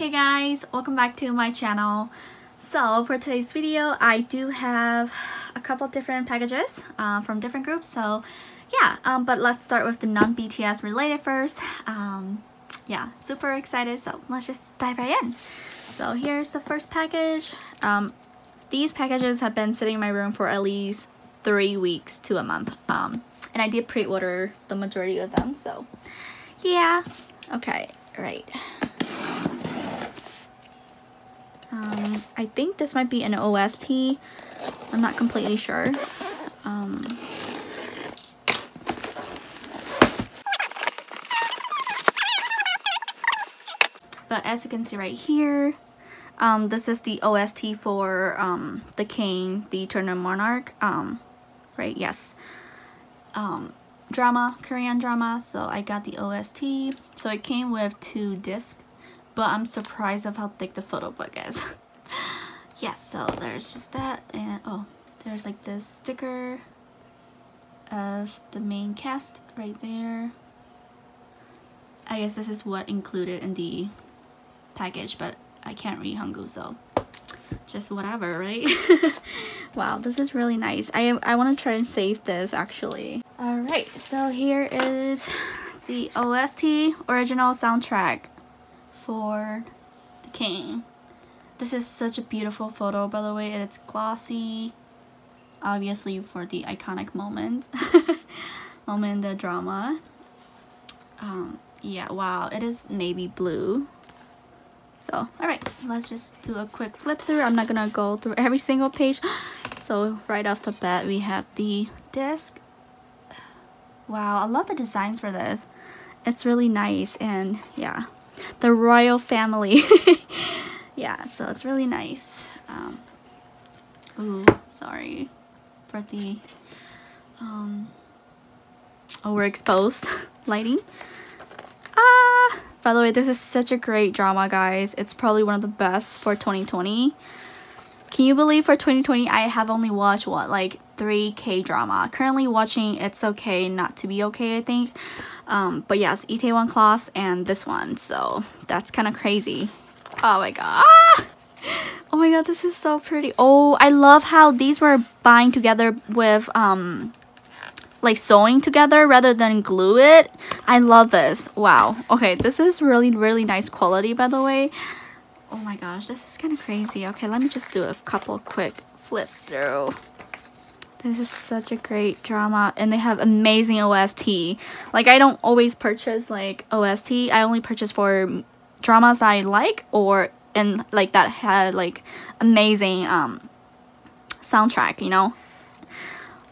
Hey guys, welcome back to my channel. So for today's video, I do have a couple different packages uh, from different groups. So yeah, um, but let's start with the non-BTS related first. Um, yeah, super excited. So let's just dive right in. So here's the first package. Um, these packages have been sitting in my room for at least three weeks to a month. Um, and I did pre-order the majority of them. So yeah, okay, right. Um, I think this might be an OST. I'm not completely sure. Um, but as you can see right here, um, this is the OST for um, The King, the Eternal Monarch. Um, right, yes. Um, drama, Korean drama. So I got the OST. So it came with two discs but I'm surprised of how thick the photo book is. yes, so there's just that, and oh, there's like this sticker of the main cast right there. I guess this is what included in the package, but I can't read Hangul, so just whatever, right? wow, this is really nice. I, I want to try and save this, actually. Alright, so here is the OST original soundtrack for the king. This is such a beautiful photo, by the way, it's glossy, obviously for the iconic moment, moment in the drama. Um, yeah, wow, it is navy blue. So, alright, let's just do a quick flip through. I'm not gonna go through every single page. So, right off the bat, we have the disc. Wow, I love the designs for this. It's really nice and yeah, the royal family. yeah, so it's really nice. Um, ooh, sorry for the um, overexposed lighting. Ah, by the way, this is such a great drama, guys. It's probably one of the best for 2020. Can you believe for 2020 I have only watched what like 3 K drama. Currently watching It's Okay Not to Be Okay, I think. Um, but yes, Itaewon Class and this one. So that's kind of crazy. Oh my god. Ah! Oh my god, this is so pretty. Oh, I love how these were bind together with um like sewing together rather than glue it. I love this. Wow. Okay, this is really really nice quality by the way. Oh my gosh, this is kind of crazy. Okay, let me just do a couple quick flip through. This is such a great drama and they have amazing OST. Like I don't always purchase like OST. I only purchase for dramas I like or and like that had like amazing um soundtrack, you know.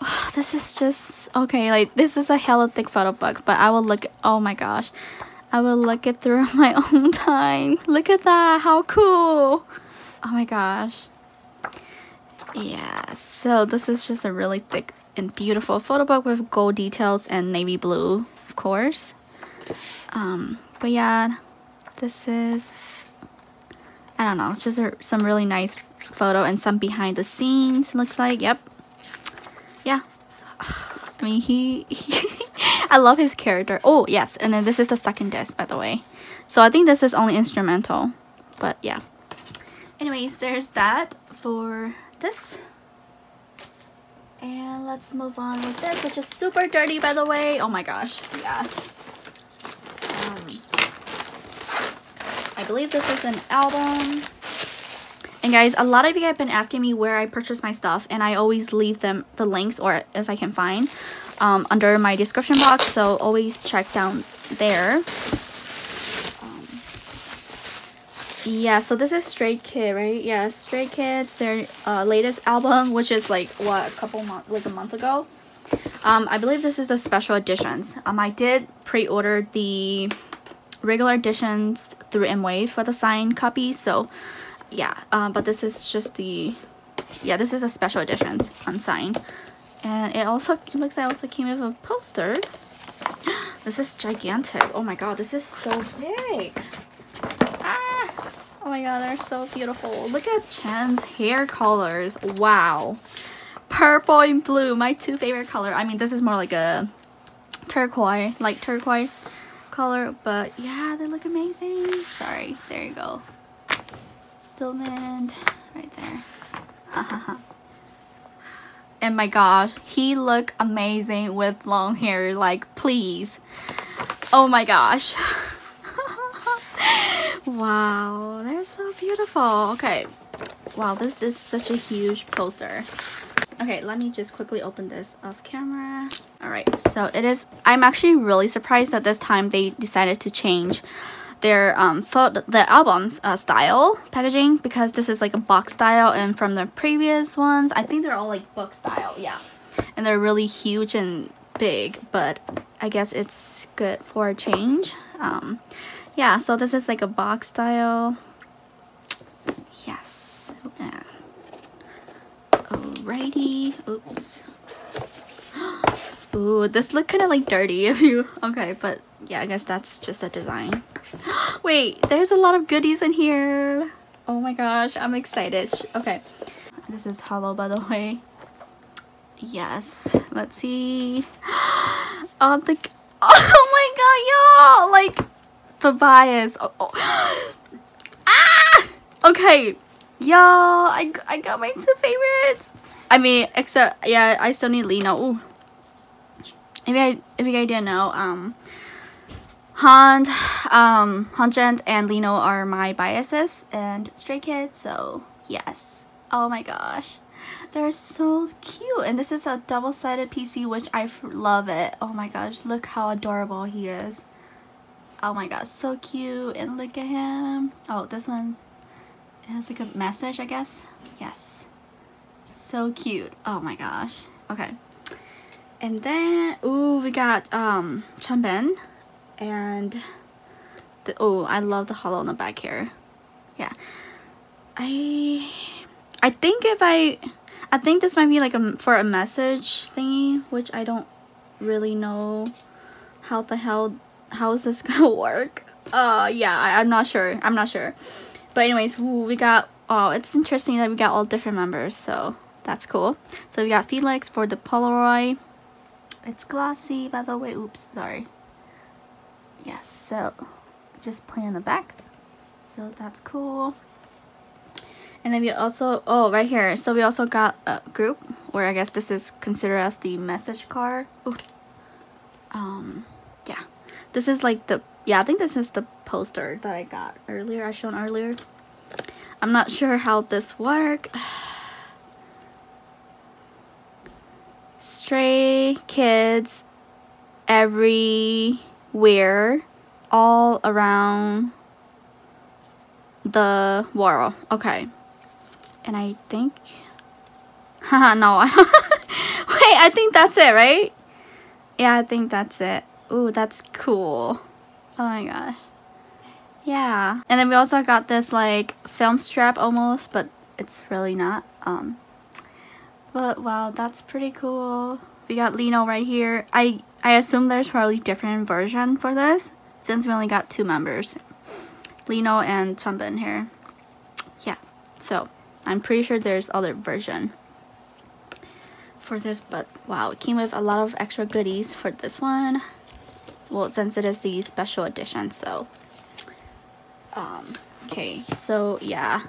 Oh, this is just okay, like this is a hella thick photo book, but I will look oh my gosh. I will look it through my own time. Look at that, how cool. Oh my gosh. Yeah, so this is just a really thick and beautiful photo book with gold details and navy blue, of course. Um, but yeah, this is, I don't know, it's just a, some really nice photo and some behind the scenes, looks like, yep. Yeah. I mean, he, he I love his character. Oh, yes, and then this is the second disc, by the way. So I think this is only instrumental, but yeah. Anyways, there's that for this. And let's move on with this, which is super dirty, by the way. Oh my gosh, yeah. Um, I believe this is an album. And guys, a lot of you have been asking me where I purchase my stuff, and I always leave them the links, or if I can find, um, under my description box. So always check down there. Yeah so this is stray kid right? Yeah stray kids their uh, latest album which is like what a couple months like a month ago? Um i believe this is the special editions. Um i did pre-order the regular editions through M-Wave for the signed copy so yeah. Um but this is just the yeah this is a special editions unsigned. And it also it looks like it also came with a poster. This is gigantic. Oh my god this is so big Oh my god, they're so beautiful. Look at Chan's hair colors. Wow. Purple and blue, my two favorite color. I mean, this is more like a turquoise, like turquoise color. But yeah, they look amazing. Sorry, there you go. Sylvan right there. and my gosh, he look amazing with long hair. Like, please. Oh my gosh. wow, they're so beautiful. Okay. Wow, this is such a huge poster. Okay, let me just quickly open this off camera. Alright, so it is, I'm actually really surprised that this time they decided to change their um the album's uh, style packaging because this is like a box style and from the previous ones I think they're all like book style yeah and they're really huge and big but I guess it's good for a change um yeah so this is like a box style yes yeah. alrighty oops Ooh, this look kind of like dirty if you okay but yeah I guess that's just a design Wait, there's a lot of goodies in here. Oh my gosh, I'm excited. Okay, this is hollow by the way. Yes, let's see. Oh, the, oh my god, y'all! Like, the bias. Oh, oh. Ah! Okay, y'all, I, I got my two favorites. I mean, except, yeah, I still need Lee Know. Ooh. If I, if you guys didn't know, um, Han, um, Hyunjin and Lee Know are my biases and Stray Kids, so yes. Oh my gosh. They're so cute. And this is a double-sided PC, which I love it. Oh my gosh, look how adorable he is. Oh my god, so cute. And look at him. Oh, this one has like a message, I guess. Yes. So cute. Oh my gosh. Okay. And then, ooh, we got um Changbin and the, oh I love the hollow on the back here yeah I I think if I I think this might be like a for a message thingy which I don't really know how the hell how is this gonna work? Uh yeah I, I'm not sure. I'm not sure. But anyways we got oh it's interesting that we got all different members so that's cool. So we got Felix for the Polaroid. It's glossy by the way. Oops sorry. Yes so just play on the back. So that's cool. And then we also oh right here. So we also got a group where I guess this is considered as the message card. Ooh. um this is like the yeah I think this is the poster that I got earlier I shown earlier I'm not sure how this work stray kids everywhere, all around the world. Okay. And I think... Haha, no. Wait, I think that's it, right? Yeah, I think that's it. Ooh, that's cool. Oh my gosh. Yeah. And then we also got this like film strap almost, but it's really not. Um, But wow, that's pretty cool. We got Lee Know right here. I I assume there's probably different version for this since we only got two members. Lee Know and Changbin here. Yeah, so I'm pretty sure there's other version for this, but wow, it came with a lot of extra goodies for this one. Well, since it is the special edition, so. Um, okay, so yeah.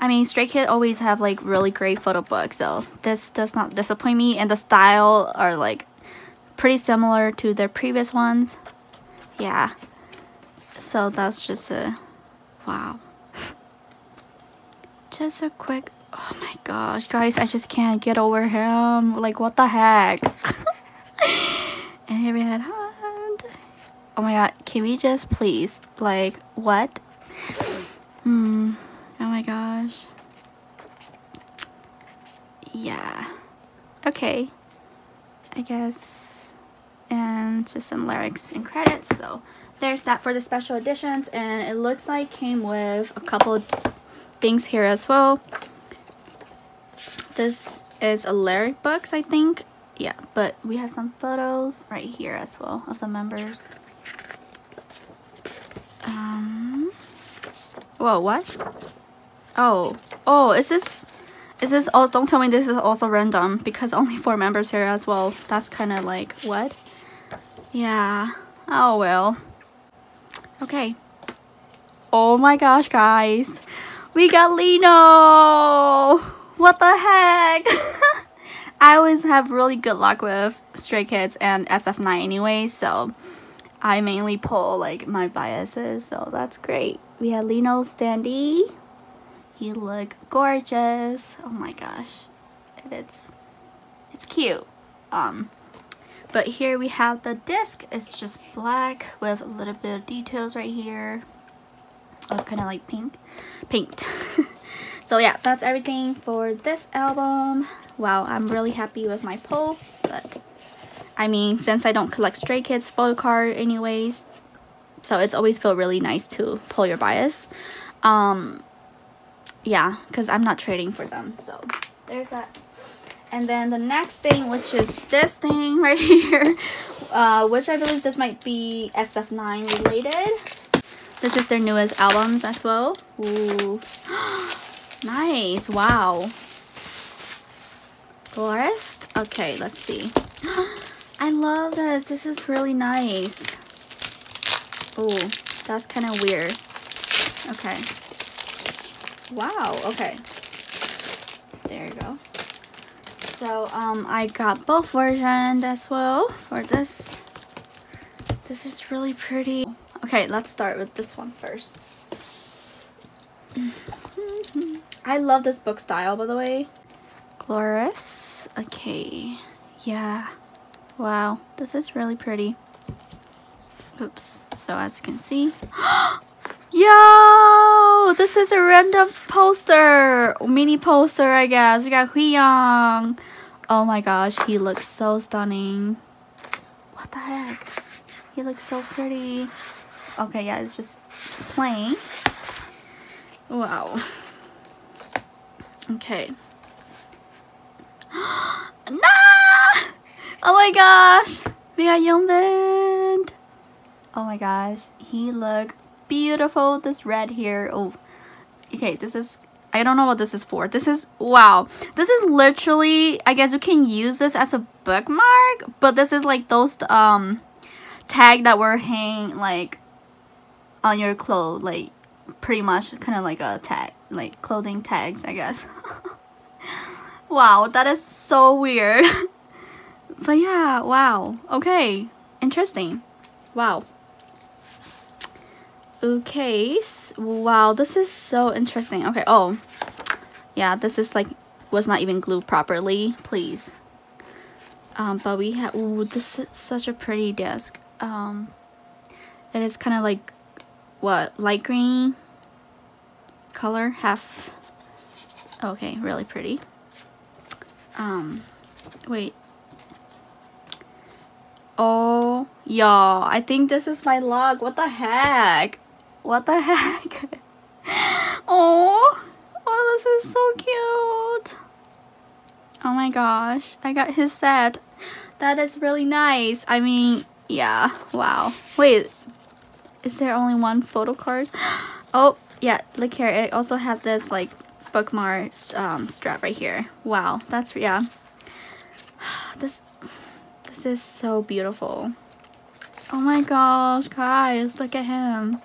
I mean, Stray Kid always have like really great photo books, so this does not disappoint me, and the style are like pretty similar to their previous ones. Yeah. So that's just a wow. just a quick oh my gosh, guys, I just can't get over him. Like what the heck? and here we had hand. Oh my god, can we just please like what? Hmm. Oh my gosh. Yeah. Okay. I guess and just some lyrics and credits. So there's that for the special editions and it looks like came with a couple things here as well. This is a lyric books, I think. Yeah, but we have some photos right here as well of the members. Whoa, what? Oh, oh, is this, is this, oh, don't tell me this is also random because only four members here as well. That's kind of like, what? Yeah. Oh well. Okay. Oh my gosh, guys. We got Lee Know! What the heck? I always have really good luck with Stray Kids and SF9 anyway, so I mainly pull like my biases, so that's great. We have Lee Know Standy. He look gorgeous. Oh my gosh. It's it's cute. Um but here we have the disc. It's just black with a little bit of details right here. Oh, kind of like pink. Paint. so yeah, that's everything for this album. Wow, I'm really happy with my pull. But I mean, since I don't collect Stray Kids photo card anyways, so it's always feel really nice to pull your bias. Um, yeah, because I'm not trading for them. So there's that. And then the next thing, which is this thing right here, uh, which I believe this might be SF9 related. This is their newest albums as well. Ooh. nice. Wow. Forest. Okay, let's see. I love this. This is really nice. Oh, that's kind of weird. Okay. Wow, okay. There you go. So, um, I got both versions as well for this. This is really pretty. Okay, let's start with this one first. I love this book style, by the way. Glorious. Okay. Yeah. Wow. This is really pretty. Oops. So as you can see. Yo! This is a random poster. Mini poster, I guess. We got Young. Oh my gosh. He looks so stunning. What the heck? He looks so pretty. Okay, yeah, it's just plain. Wow. Okay. nah! Oh my gosh! We got Youngbin! Oh my gosh, he look beautiful. This red here. Oh, okay, this is I don't know what this is for. This is, wow. This is literally, I guess you can use this as a bookmark, but this is like those, um, tag that were hang, like, on your clothes, like, pretty much kind of like a tag, like clothing tags, I guess. wow, that is so weird. but yeah, wow. Okay, interesting. Wow. Okay, wow, this is so interesting. Okay, oh, yeah, this is like, was not even glued properly, please. Um, but we have, ooh, this is such a pretty desk. Um, it is kind of like, what, light green color, half, okay, really pretty. Um, wait. Oh, y'all, I think this is my log. What the heck? What the heck? oh, oh, this is so cute. Oh my gosh, I got his set. That is really nice. I mean, yeah, wow. Wait, is there only one photo card? Oh, yeah, look here. It also has this like bookmark um, strap right here. Wow, that's, yeah. This, this is so beautiful. Oh my gosh, guys, look at him.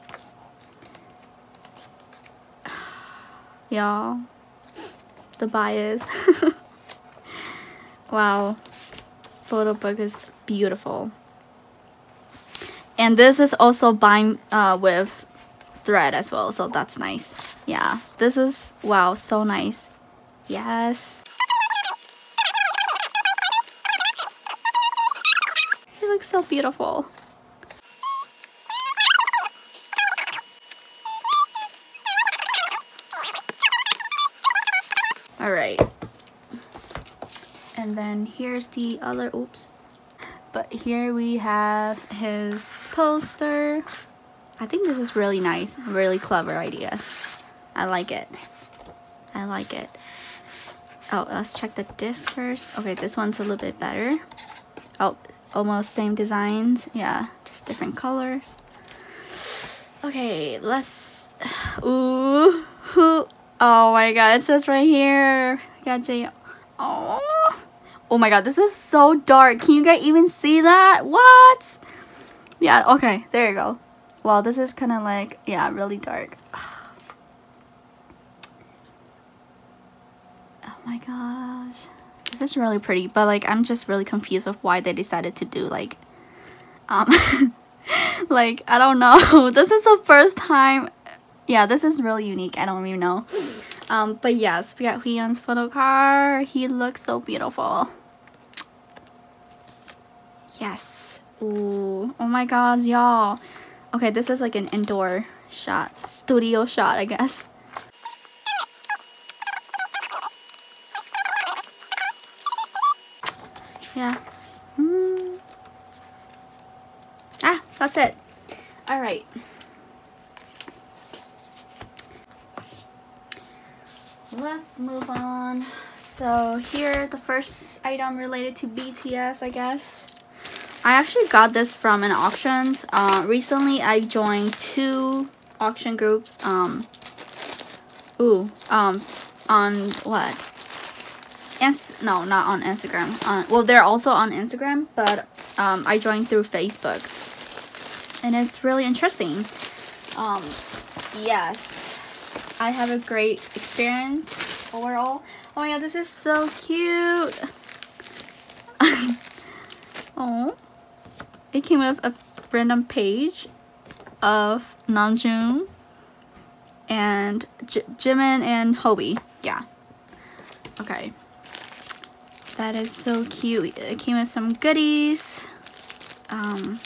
Y'all. The bias. wow. Photo book is beautiful. And this is also bind uh, with thread as well, so that's nice. Yeah, this is, wow, so nice. Yes. It looks so beautiful. All right. And then here's the other oops. But here we have his poster. I think this is really nice really clever idea. I like it. I like it. Oh let's check the disc first. Okay this one's a little bit better. Oh almost same designs. Yeah just different color. Okay let's ooh Oh my god, it says right here. Gotcha. Oh. Oh my god, this is so dark. Can you guys even see that? What? Yeah, okay, there you go. Well, this is kind of like, yeah, really dark. Oh my gosh. This is really pretty, but like I'm just really confused of why they decided to do like um like I don't know. this is the first time yeah, this is really unique. I don't even know. Um, but yes, we got Hwiyoung's photo card. He looks so beautiful. Yes. Ooh. Oh my god, y'all. Okay, this is like an indoor shot. Studio shot, I guess. Yeah. Mm. Ah, that's it. Alright. Let's move on. So here, the first item related to BTS, I guess. I actually got this from an auctions. Uh, recently, I joined two auction groups. Um, ooh, um, on what? Ins no, not on Instagram. Uh, well, they're also on Instagram, but um, I joined through Facebook. And it's really interesting. Um, yes. I have a great experience overall. Oh my god, this is so cute. oh. It came with a random page of Namjoon and J Jimin and Hobi. Yeah. Okay. That is so cute. It came with some goodies. Um,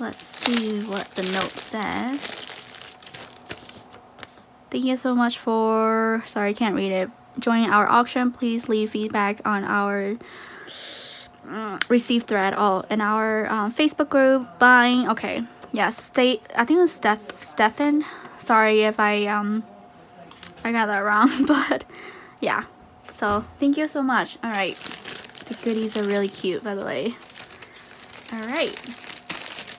let's see what the note says. Thank you so much for, sorry, I can't read it. Joining our auction, please leave feedback on our uh, receive thread oh in our um, Facebook group buying okay. Yes state I think it was Steph Stefan? Sorry if I um I got that wrong but yeah. So thank you so much. All right. The goodies are really cute by the way. All right.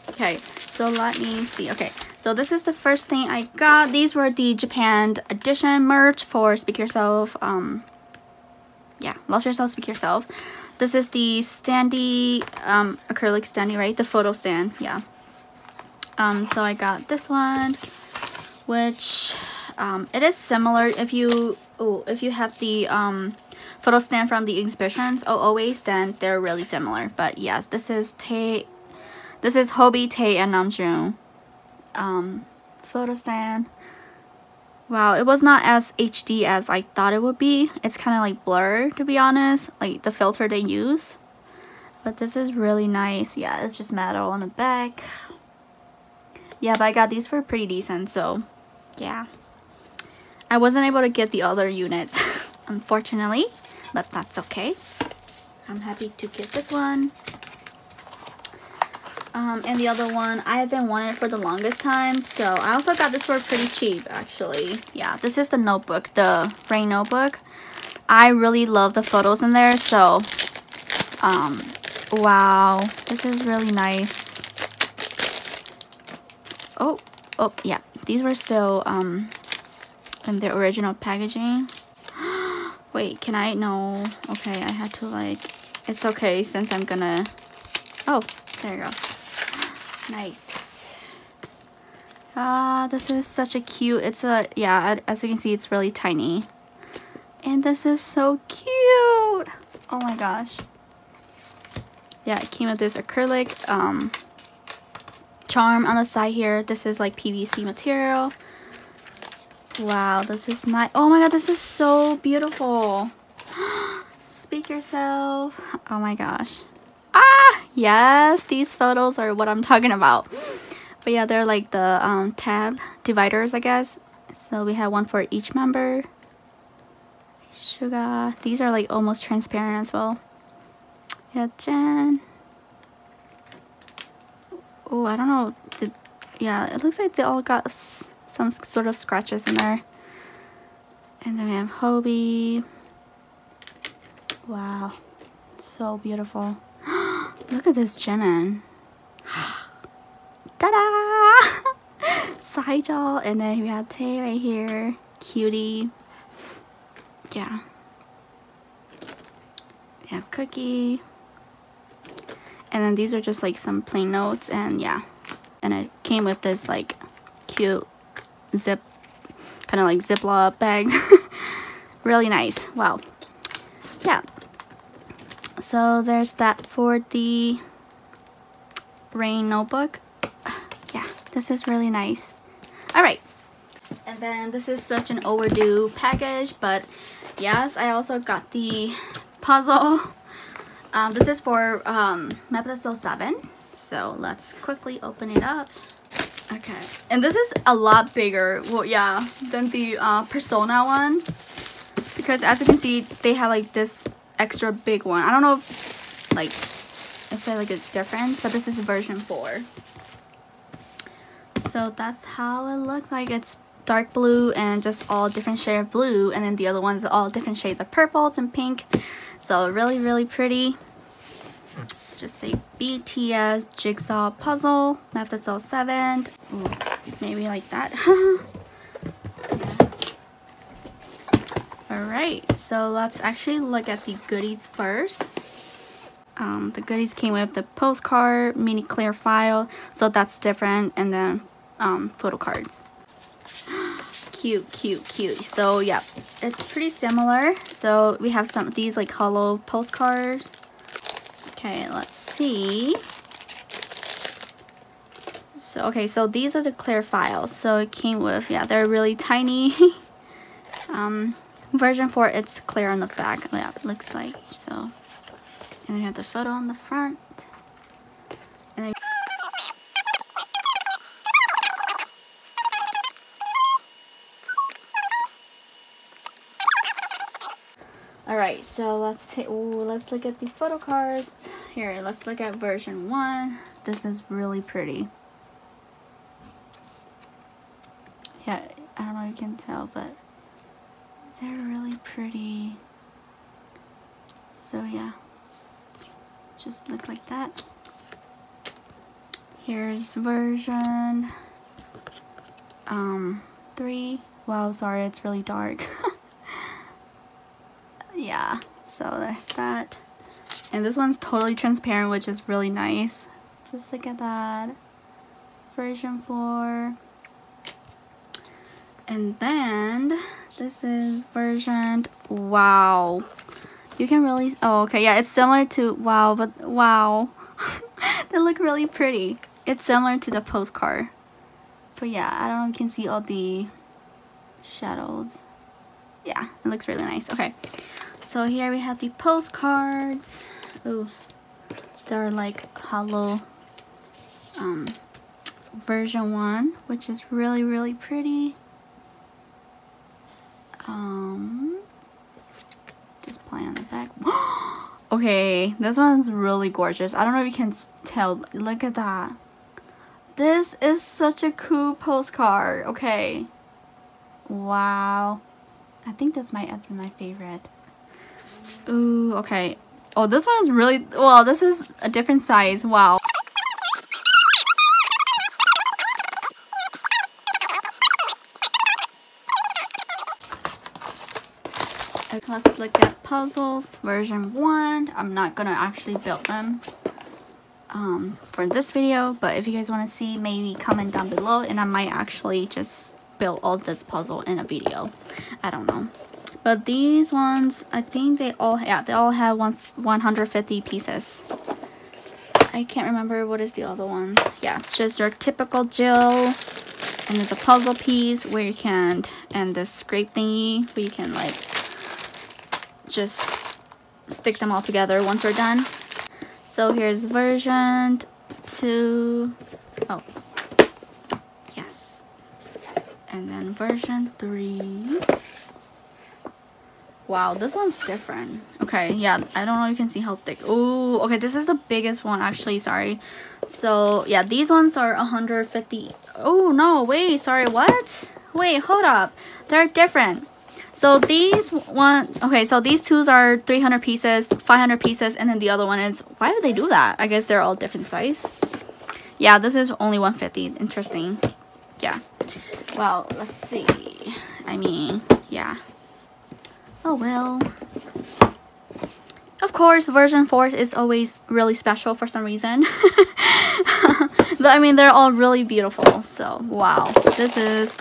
Okay so let me see. Okay so this is the first thing I got. These were the Japan edition merch for Speak Yourself. Um, yeah, Love Yourself, Speak Yourself. This is the standy, um, acrylic standy, right? The photo stand, yeah. Um, so I got this one, which, um, it is similar if you, oh, if you have the, um, photo stand from the exhibitions, oh, always, then they're really similar. But yes, this is Tae, this is Hobi, Tae, and Namjoon um, photo stand. Wow, it was not as HD as I thought it would be. It's kind of like blurred to be honest, like the filter they use. But this is really nice. Yeah, it's just metal on the back. Yeah, but I got these for pretty decent, so yeah. I wasn't able to get the other units, unfortunately, but that's okay. I'm happy to get this one. Um, and the other one, I've been wanting it for the longest time. So I also got this for pretty cheap, actually. Yeah, this is the notebook, the rain notebook. I really love the photos in there. So, um, wow, this is really nice. Oh, oh, yeah. These were still, um, in the original packaging. Wait, can I? No. Okay, I had to, like, it's okay since I'm gonna, oh, there you go. Nice. Ah, this is such a cute, it's a, yeah, as you can see, it's really tiny. And this is so cute. Oh my gosh. Yeah, it came with this acrylic um, charm on the side here. This is like PVC material. Wow, this is my, oh my god, this is so beautiful. Speak yourself. Oh my gosh. Yes, these photos are what I'm talking about. But yeah, they're like the um, tab dividers, I guess. So we have one for each member. Suga. These are like almost transparent as well. Yeah, Jin. Oh, I don't know. Did, yeah, it looks like they all got some sort of scratches in there. And then we have Hobi. Wow. So beautiful. Look at this Jimin. Ta-da! Jaw, and then we have Tae right here. Cutie. Yeah. We have Kookie. And then these are just like some plain notes, and yeah. And it came with this like cute zip, kind of like Ziploc bags. really nice. Wow. Yeah. So there's that for the rain notebook. Yeah, this is really nice. All right. And then this is such an overdue package, but yes, I also got the puzzle. Um, this is for um, episode 7. So let's quickly open it up. Okay. And this is a lot bigger, well, yeah, than the uh, Persona one. Because as you can see, they have like this extra big one. I don't know if, like, if there's like a difference, but this is version 4. So that's how it looks like. It's dark blue and just all different shade of blue. And then the other ones are all different shades of purples and pink. So really, really pretty just say BTS Jigsaw Puzzle, MOTS 7. Ooh, maybe like that. Alright, so let's actually look at the goodies first. Um, the goodies came with the postcard, mini clear file, so that's different, and then um, photo cards. cute, cute, cute. So yeah, it's pretty similar. So we have some of these like hollow postcards Okay, let's see. So, okay, so these are the clear files. So it came with, yeah, they're really tiny. um, version 4, it's clear on the back. Yeah, looks like. So, and then you have the photo on the front. And then Alright, so let's take let's look at the photo cards. Here, let's look at version 1. This is really pretty. Yeah, I don't know if you can tell, but they're really pretty. So yeah, just look like that. Here's version um 3. Wow, sorry, it's really dark. yeah, so there's that. And this one's totally transparent, which is really nice. Just look at that. Version 4. And then this is version wow. You can really oh okay yeah it's similar to wow but wow. they look really pretty. It's similar to the postcard. But yeah, I don't know if you can see all the shadows. Yeah, it looks really nice. Okay. So here we have the postcards. Oh, they're like hollow um, version 1, which is really, really pretty. Um, just play on the back. okay, this one's really gorgeous. I don't know if you can tell. Look at that. This is such a cool postcard. Okay. Wow. I think this might have been my favorite. Ooh, okay. Oh, this one is really, well, this is a different size. Wow. Let's look at puzzles version 1. I'm not gonna actually build them um, for this video, but if you guys want to see, maybe comment down below and I might actually just build all this puzzle in a video. I don't know. But these ones, I think they all, yeah, they all have one, 150 pieces. I can't remember what is the other one. Yeah, it's just your typical Jill. And there's a puzzle piece where you can, and this scrape thingy where you can like, just stick them all together once we're done. So here's version 2. Oh. Yes. And then version 3. Wow, this one's different. Okay, yeah, I don't know you can see how thick. Oh, okay, this is the biggest one actually, sorry. So, yeah, these ones are 150. Oh, no, wait, sorry, what? Wait, hold up. They're different. So these one, okay, so these twos are 300 pieces, 500 pieces, and then the other one is, why do they do that? I guess they're all different size. Yeah, this is only 150. Interesting. Yeah. Well, let's see. I mean, yeah. Oh well. Of course, version 4 is always really special for some reason. but I mean, they're all really beautiful. So, wow. This is,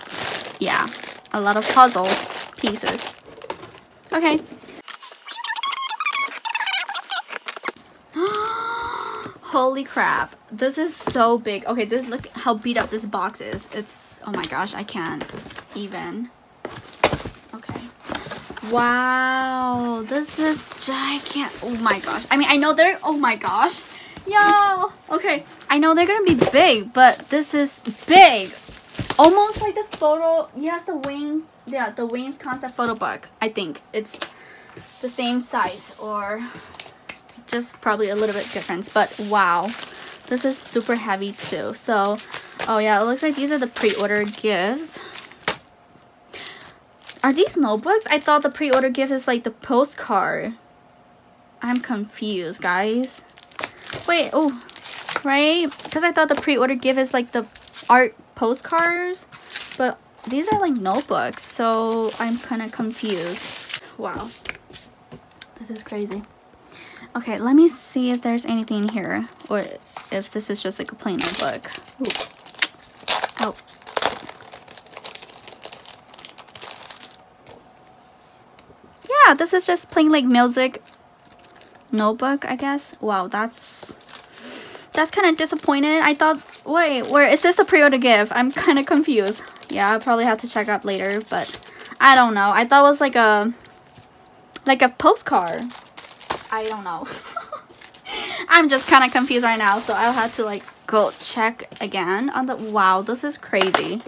yeah, a lot of puzzle pieces. Okay. Holy crap. This is so big. Okay, this look how beat up this box is. It's oh my gosh, I can't even. Okay. Wow, this is giant. Oh my gosh. I mean, I know they're oh my gosh. Yo. Okay, I know they're to be big, but this is big. Almost like the photo. Yes, the wing. Yeah, the wings concept photo book. I think. It's the same size or just probably a little bit different but wow. This is super heavy too. So oh yeah it looks like these are the pre-order gifts. Are these notebooks? I thought the pre-order gift is like the postcard. I'm confused guys. Wait oh right? Because i thought the pre-order gift is like the art postcards but these are like notebooks so i'm kind of confused wow this is crazy Okay, let me see if there's anything here. Or if this is just like a plain notebook. Ooh. Oh. Yeah, this is just plain like music notebook, I guess. Wow, that's that's kind of disappointed. I thought, wait, where is this the pre-order gift? I'm kind of confused. Yeah, I'll probably have to check up later, but I don't know. I thought it was like a like a postcard. I don't know. I'm just kind of confused right now, so I'll have to like go check again on the wow, this is crazy.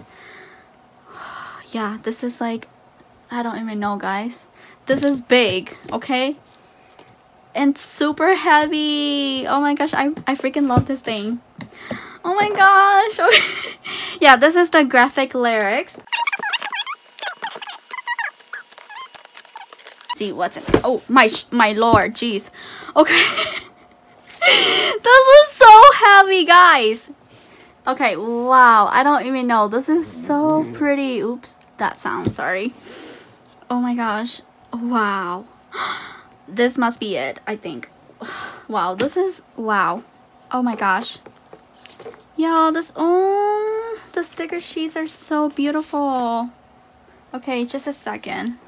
yeah, this is like I don't even know, guys. This is big, okay? And super heavy. Oh my gosh, I I freaking love this thing. Oh my gosh. yeah, this is the graphic lyrics. see what's in oh my my lord jeez. Okay. This is so heavy guys. Okay wow. I don't even know. This is so pretty. Oops that sound sorry. Oh my gosh. Wow. This must be it i think. Wow this is wow. Oh my gosh Y'all, this oh the sticker sheets are so beautiful okay just a second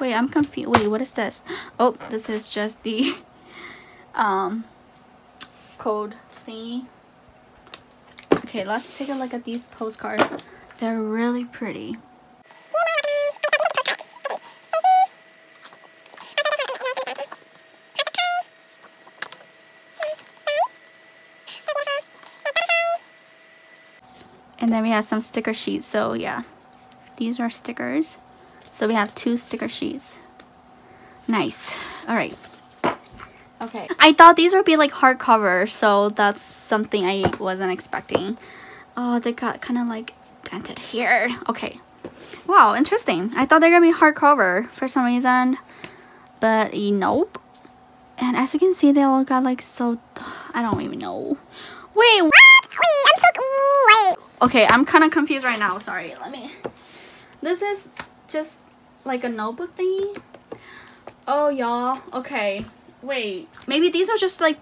Wait, I'm confused. Wait, what is this? Oh, this is just the um code thingy. Okay, let's take a look at these postcards. They're really pretty. And then we have some sticker sheets. So yeah, these are stickers. So we have two sticker sheets. Nice. All right. Okay. I thought these would be like hardcover, so that's something I wasn't expecting. Oh, they got kind of like dented here. Okay. Wow, interesting. I thought they're gonna be hardcover for some reason, but nope. And as you can see, they all got like so. I don't even know. Wait. What? Wait, I'm so. Wait. Okay, I'm kind of confused right now. Sorry. Let me. This is just like a notebook thingy? Oh, y'all. Okay. Wait. Maybe these are just like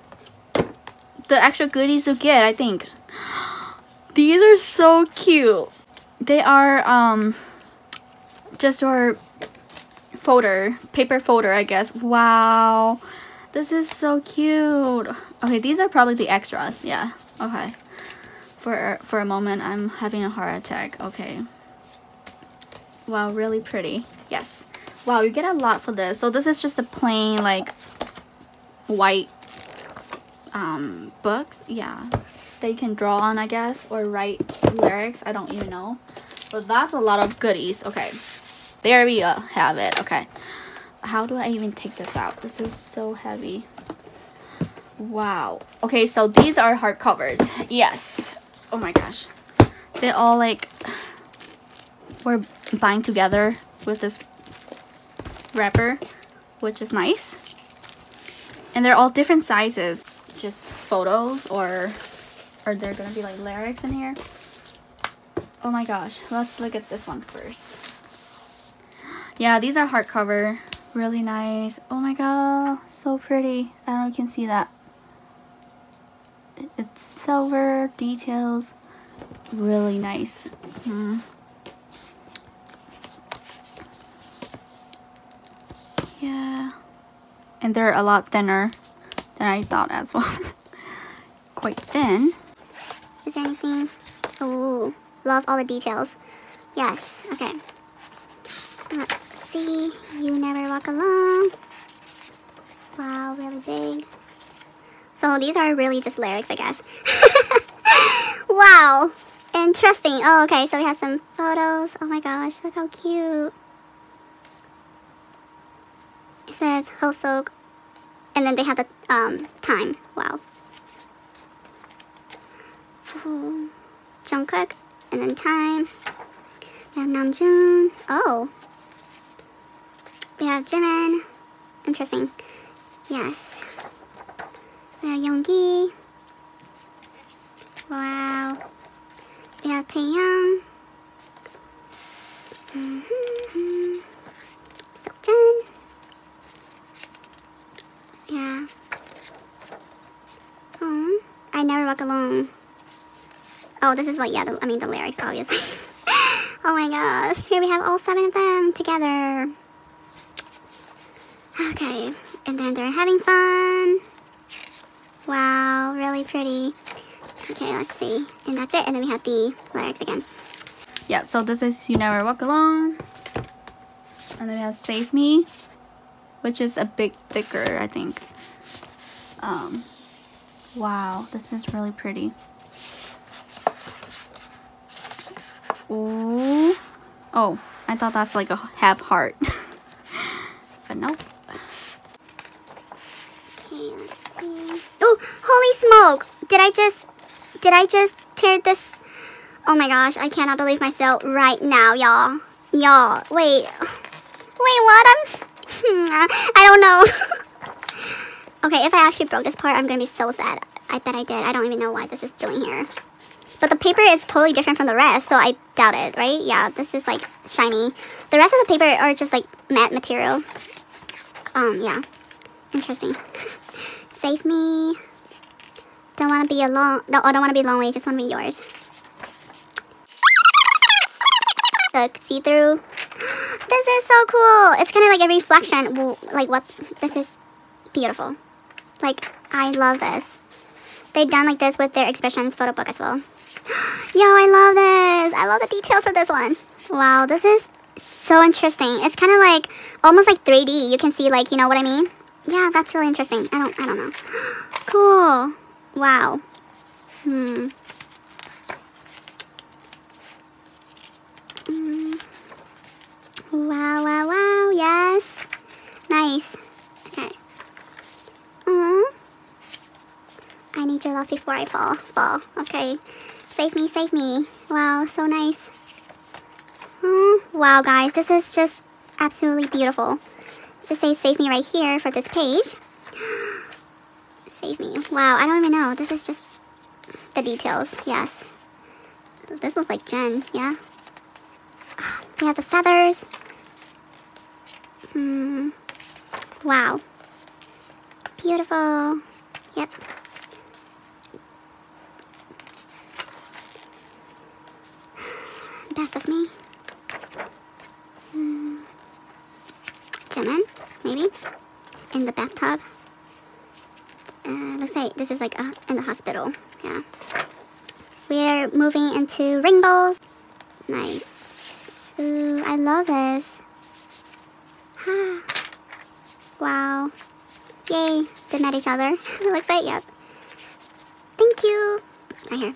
the extra goodies you get, I think. These are so cute. They are um just your folder, paper folder, I guess. Wow. This is so cute. Okay, these are probably the extras. Yeah. Okay. For for a moment, I'm having a heart attack. Okay. Wow, really pretty. Yes. Wow, you get a lot for this. So this is just a plain like white um, books. Yeah. That you can draw on, I guess, or write lyrics. I don't even know. But that's a lot of goodies. Okay. There we go. Have it. Okay. How do I even take this out? This is so heavy. Wow. Okay, so these are hardcovers. Yes. Oh my gosh. They all like were bind together with this wrapper, which is nice. And they're all different sizes, just photos or are there gonna be like lyrics in here? Oh my gosh, let's look at this one first. Yeah, these are hardcover, really nice. Oh my god, so pretty. I don't know if you can see that. It's silver details, really nice. Mm. And they're a lot thinner than I thought as well. Quite thin. Is there anything? Oh, love all the details. Yes, okay. Let's see. You never walk alone. Wow, really big. So these are really just lyrics, I guess. wow. Interesting. Oh, okay. So we have some photos. Oh my gosh, look how cute. It says Hoseok. And then they have the um, time. Wow. Jungkook. And then time. We have Namjoon. Oh. We have Jimin. Interesting. Yes. Yoongi. Wow. Have Taehyung. Mm -hmm. Seokjin. Yeah. Oh, I never walk alone. Oh, this is like, yeah, the, I mean the lyrics, obviously. oh my gosh. Here we have all seven of them together. Okay, and then they're having fun. Wow, really pretty. Okay, let's see. And that's it. And then we have the lyrics again. Yeah, so this is You Never Walk Alone. And then we have Save Me, which is a bit thicker, I think. Um, wow, this is really pretty. Ooh. Oh, I thought that's like a half heart. but nope. Oh, holy smoke! Did I just, did I just tear this? Oh my gosh, I cannot believe myself right now, y'all. Y'all, wait. Wait, what? I'm, I don't know. okay, if I actually broke this part, I'm gonna be so sad. I bet I did. I don't even know why this is doing here. But the paper is totally different from the rest, so I doubt it, right? Yeah, this is like shiny. The rest of the paper are just like matte material. Um, yeah. Interesting. Save me. Don't want to be alone. No, I don't want to be lonely. Just want to be yours. Look, see-through. This is so cool. It's kind of like a reflection. Like what? This is beautiful. Like, I love this. They've done like this with their expressions photo book as well. Yo, I love this. I love the details for this one. Wow, this is so interesting. It's kind of like, almost like 3D. You can see like, you know what I mean? Yeah, that's really interesting. I don't, I don't know. Cool. Wow. Hmm. Mm. Wow, wow, wow. Yes. Nice. Okay. Mm. I need your love before I fall. Fall. Okay. Save me, save me. Wow, so nice. Mm. Wow, guys. This is just absolutely beautiful. Just say save me right here for this page. Save me. Wow, I don't even know. This is just the details. Yes. This looks like Jin, yeah? We have the feathers. Hmm. Wow. Beautiful. Yep. Best of me. Hmm. Maybe? In the bathtub. Uh, looks like this is like a, in the hospital. Yeah. We're moving into rainbows. Nice. Ooh, I love this. wow. Yay. They met each other. it looks like, yep. Thank you. Right here.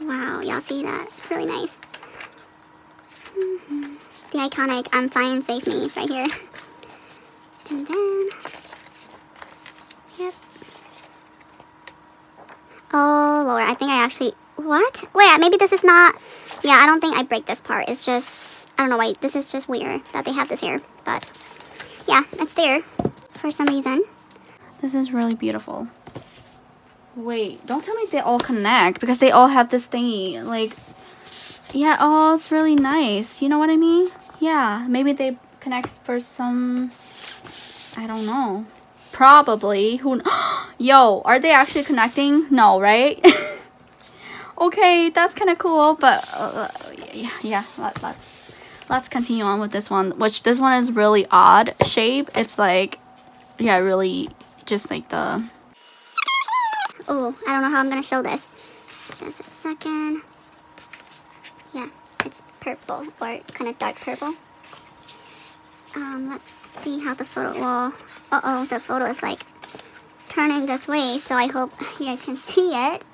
Wow, y'all see that? It's really nice. The iconic I'm fine, save me right here. And then, yep. Oh, Lord, I think I actually, what? Wait, uh, maybe this is not, yeah, I don't think I break this part. It's just, I don't know, wait, this is just weird that they have this here. But, yeah, it's there for some reason. This is really beautiful. Wait, don't tell me they all connect because they all have this thingy. Like, yeah, oh, it's really nice. You know what I mean? Yeah, maybe they connect for some I don't know. Probably. Who? Yo, are they actually connecting? No, right? okay, that's kind of cool. But uh, yeah, yeah. Let, let's let's continue on with this one, which this one is really odd shape. It's like, yeah, really just like the... Oh, I don't know how I'm going to show this. Just a second. Purple or kind of dark purple. Um, let's see how the photo, well, uh-oh, the photo is like turning this way, so I hope you guys can see it.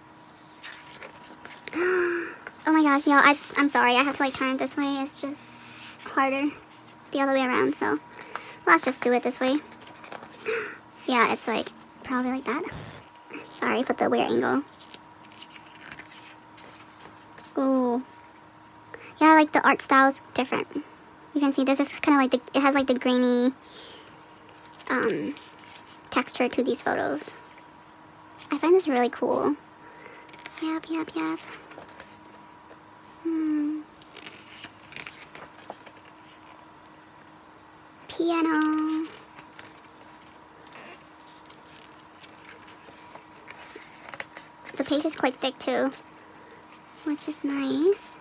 Oh my gosh, y'all, I'm sorry, I have to like turn it this way. It's just harder the other way around, so let's just do it this way. Yeah, it's like, probably like that. Sorry for the weird angle. Ooh. Yeah, like the art style is different. You can see this is kind of like the, it has like the grainy um, texture to these photos. I find this really cool. Yep, yep, yep. Hmm. Piano. The page is quite thick too, which is nice.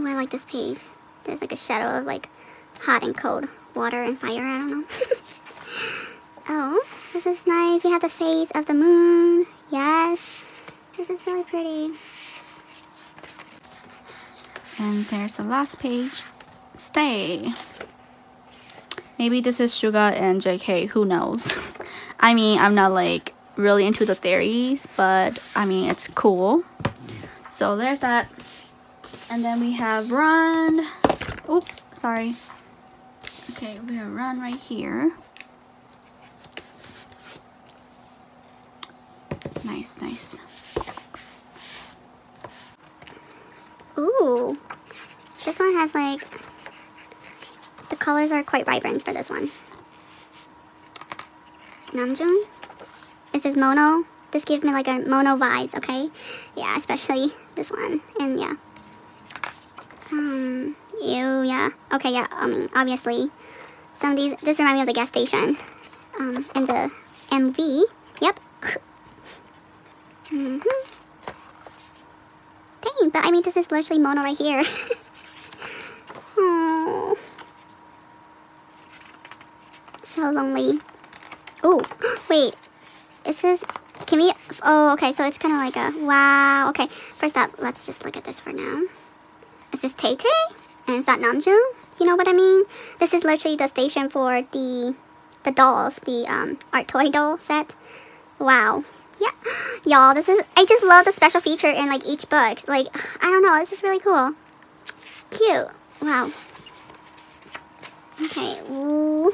Oh, I like this page. There's like a shadow of like hot and cold water and fire. I don't know. oh, this is nice. We have the face of the moon. Yes. This is really pretty. And there's the last page. Stay. Maybe this is Suga and JK. Who knows? I mean, I'm not like really into the theories, but I mean, it's cool. So there's that. And then we have run. Oops, sorry. Okay, we have run right here. Nice, nice. Ooh. This one has like, the colors are quite vibrant for this one. Namjoon. This is mono. This gives me like a mono vibes, okay? Yeah, especially this one. And yeah. Um, ew, yeah. Okay, yeah, I mean, obviously, some of these, this reminds me of the gas station, um, in the MV. Yep. mm -hmm. Dang, but I mean, this is literally mono right here. oh. So lonely. Oh, wait. It says, can we, oh, okay, so it's kind of like a, wow. Okay, first up, let's just look at this for now. Is this Tae Tae? And is that Namjoon? You know what I mean? This is literally the station for the the dolls, the um, art toy doll set. Wow. Yeah. Y'all, this is, I just love the special feature in like each book. Like, I don't know, it's just really cool. Cute. Wow. Okay. Ooh.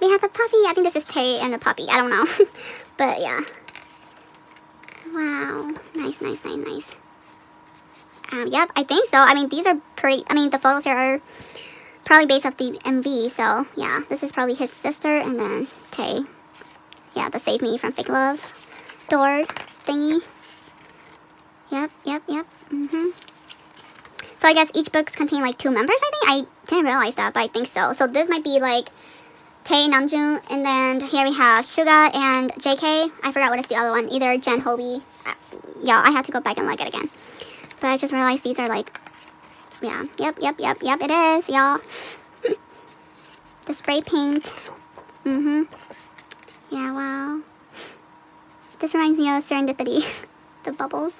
We have the puppy. I think this is Tae and the puppy. I don't know. but yeah. Wow. Nice, nice, nice, nice. Um, yep, I think so. I mean, these are pretty, I mean, the photos here are probably based off the MV, so yeah, this is probably his sister, and then Tae. Yeah, the Save Me from Fake Love door thingy. Yep, yep, yep, mm-hmm. So I guess each books contain like two members, I think? I didn't realize that, but I think so. So this might be like Tae Namjoon, and then here we have Suga and JK. I forgot what is the other one, either Jin Hobi. Uh, yeah, I have to go back and look it again. But I just realized these are like, yeah, yep, yep, yep, yep, it is, y'all. the spray paint. Mm-hmm. Yeah, wow. This reminds me of Serendipity. the bubbles.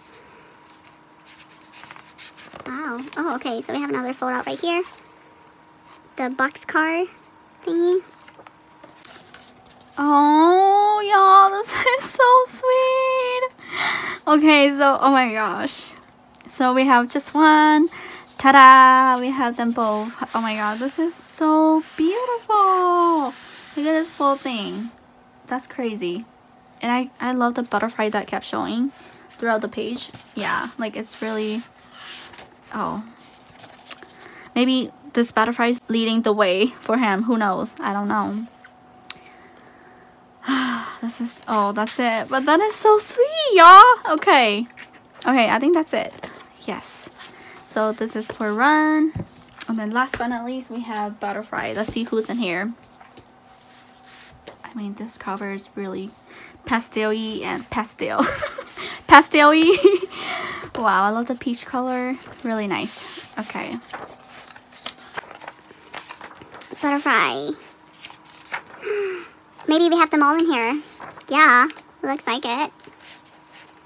Wow. Oh, okay, so we have another fold out right here. The box car thingy. Oh, y'all, this is so sweet. Okay, so, oh my gosh. So we have just one. Ta-da! We have them both. Oh my god, this is so beautiful. Look at this full thing. That's crazy. And I, I love the butterfly that kept showing throughout the page. Yeah, like it's really... Oh. Maybe this butterfly is leading the way for him. Who knows? I don't know. this is... Oh, that's it. But that is so sweet, y'all. Okay. Okay, I think that's it yes so this is for run and then last but not least we have butterfly let's see who's in here I mean this cover is really pastel-y and pastel pastel-y. wow, I love the peach color. Really nice. Okay. Butterfly. Maybe we have them all in here. Yeah, looks like it.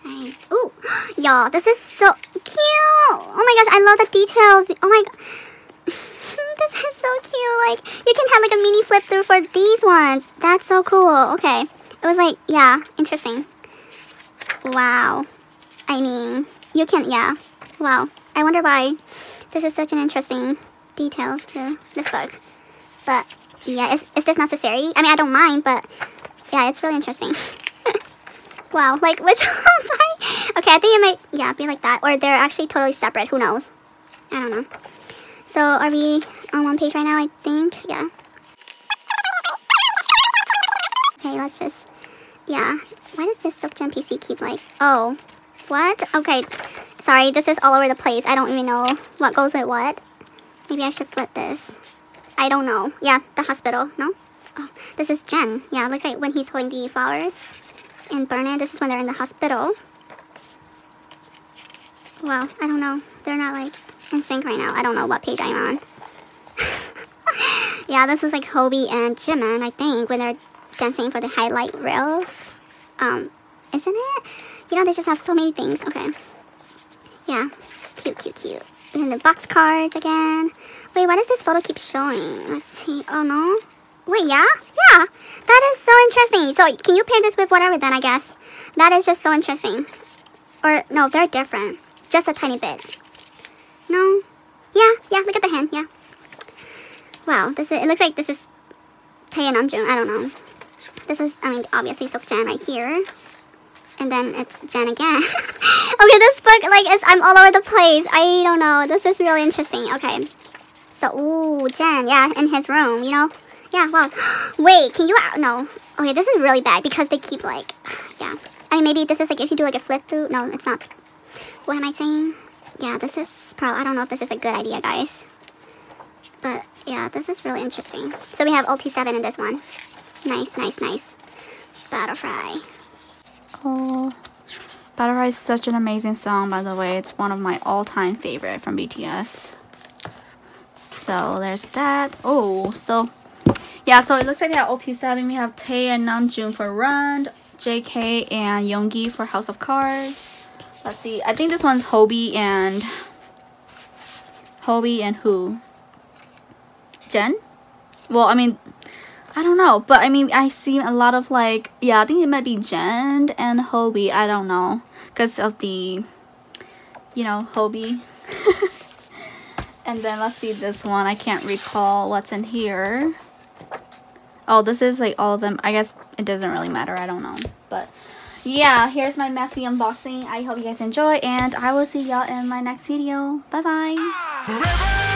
Nice. Ooh, y'all, this is so cute. Oh my gosh, I love the details. Oh my god. this is so cute. Like, you can have like a mini flip through for these ones. That's so cool. Okay. It was like, yeah, interesting. Wow. I mean, you can, yeah. Wow. I wonder why this is such an interesting details to this book. But, yeah, is, is this necessary? I mean, I don't mind, but, yeah, it's really interesting. wow, like, which one? Sorry. Okay, I think it might, yeah, be like that. Or they're actually totally separate. Who knows? I don't know. So, are we on one page right now, I think? Yeah. Okay, let's just, yeah. Why does this Seokjin PC keep like, oh, what? Okay, sorry, this is all over the place. I don't even know what goes with what. Maybe I should flip this. I don't know. Yeah, the hospital, no? Oh, this is Jin. Yeah, looks like when he's holding the flower in Burnett. This is when they're in the hospital. Wow, I don't know. They're not like in sync right now. I don't know what page I'm on. yeah, this is like Hobi and Jimin, I think, when they're dancing for the highlight reel. Um, isn't it? You know, they just have so many things. Okay. Yeah. Cute, cute, cute. And then the box cards again. Wait, why does this photo keep showing? Let's see. Oh, no. Wait, yeah? Yeah. That is so interesting. So, can you pair this with whatever then, I guess? That is just so interesting. Or, no, they're different. Just a tiny bit. No? Yeah, yeah, look at the hand, yeah. Wow, this is, it looks like this is Tae and Namjoon, I don't know. This is, I mean, obviously Seokjin right here. And then it's Jin again. okay, this book, like, it's, I'm all over the place. I don't know. This is really interesting. Okay. So, ooh, Jin, yeah, in his room, you know? Yeah, well, Wait, can you, no. Okay, this is really bad because they keep, like, yeah. I mean, maybe this is, like, if you do, like, a flip through. No, it's not. What am I saying? Yeah, this is probably, I don't know if this is a good idea, guys. But, yeah, this is really interesting. So we have OT7 in this one. Nice, nice, nice. Butterfly. Oh, Butterfly is such an amazing song, by the way. It's one of my all-time favorite from BTS. So there's that. Oh, so yeah, so it looks like we have OT7. We have Tae and Namjoon for Run, JK and Yoongi for House of Cards. Let's see. I think this one's Hobi and Hobi and who? Jin? Well, I mean, I don't know, but I mean, I see a lot of like, yeah, I think it might be Jin and Hobi. I don't know, because of the, you know, Hobi. and then let's see this one. I can't recall what's in here. Oh, this is like all of them. I guess it doesn't really matter. I don't know, but yeah, here's my messy unboxing. I hope you guys enjoy, and I will see y'all in my next video. Bye bye.